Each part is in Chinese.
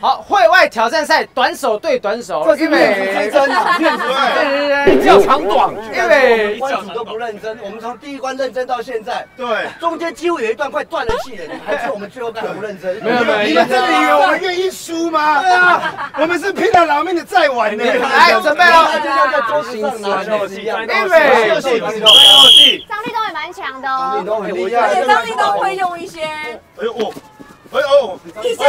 好，会外挑战赛，短手对短手，这是面子之争啊！面子之争，对对对，一较长短，因为一关都不认真，我们从第一关认真到现在，对，中间几乎有一段快断了气了，还是我们最后干不认真？没有没有，你们真的以为我们愿意输吗？对啊，我们是拼了老命的在玩呢。来，准备了，就像在桌子上拿东西一样。因为游戏，张立东也蛮强的哦，张立东很厉而且害，张立东会用一些哎呦哦，哎呦，一些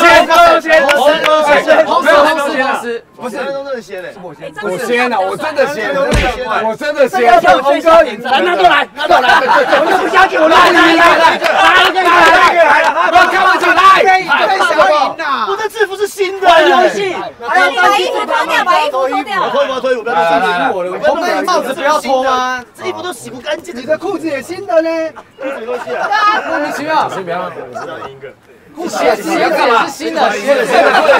先哥先哥先哥先哥，同时同时同时，不是，都真的先嘞，我先啊，我真的先，我真的先，要红哥赢，来拿过来，拿过来，我就不相信，我来来来来，来一个来一个来来，太小赢呐！我的制服是新的游戏，把衣服脱掉，把衣服脱掉。脱不要脱，我不要脱，是我的，红哥帽子不要脱吗？这衣服都洗不干净，你的裤子也新的呢，什么东西啊？莫名其妙，先不要，鞋子也是新的，新的，新的新的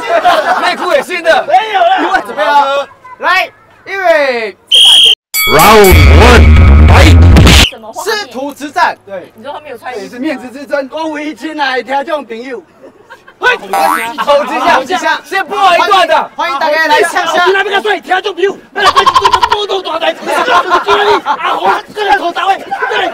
新的，内裤也新的，没有了，准备了，来，因为什么画师？徒之战，对，你说他没有穿衣服也是？面子之争。恭维进来，听众朋友，口之下，口之下，先播一段的，欢迎大家来呛下。那边个水，听众朋友，那个这波动大台，这里啊，我这个头打位，这里。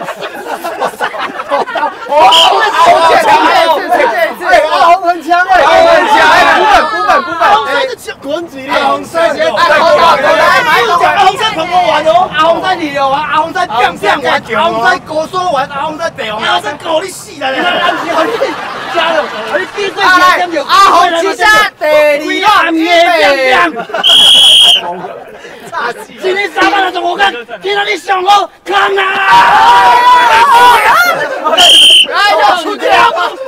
哎，阿红很强，阿红很强哎补本补本补本阿红山的滚子，阿红山，哎，好好好，来买走。阿红山捧我玩哦，阿红山旅游玩，阿红山变变玩，阿红山狗说玩，阿红山北红，阿红狗你死了，加了，你闭嘴前有阿红之下第二暗夜变变。大今天上班了，怎么看听到你想我看啊！哎，要出掉，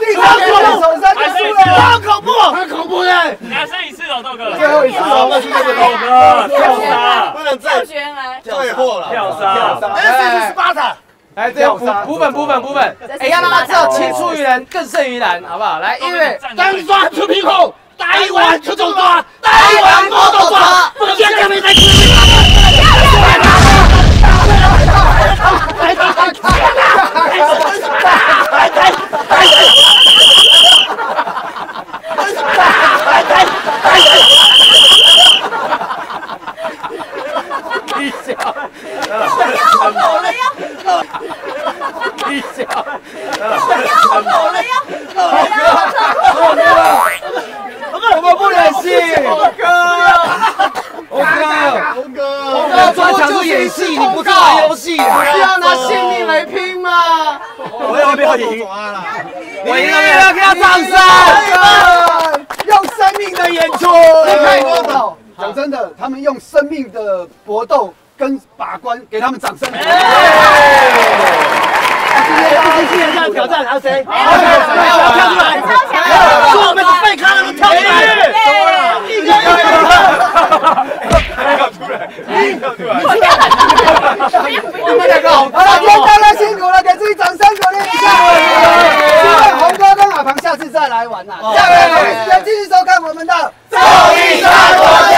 第三个手上就输了，好恐怖，很恐怖的。还剩一次哦，豆哥。最后一次了，那是那个豆哥跳杀，不能再赵轩来，退货了，跳杀，哎，这是斯巴达，来，这个补补本补本补本，哎，要让他知道青出于蓝更胜于蓝，好不好？来，音乐。单刷出平口，大一碗出中抓，打一碗摸手抓，不见他们在吃。好了呀，一笑，好了呀，我们不忍心，红哥，红哥，红哥，红哥专长是演戏，你不是玩游戏，是要拿性命来拼吗？我要不要赢？我赢了，要给他掌声。用生命的演出，太多了。讲真的，他们用生命的搏斗跟把关，给他们掌声。挑战，还有谁？没有，没有，跳出来，超，我们是被坑了，跳出来，一一个跳，跳出来，跳出来。你们两个好，好了，天哥了，辛苦了，给自己掌声鼓励一下。因为红哥跟老庞下次再来玩啦，下个礼继续收看我们的《综艺三国志》。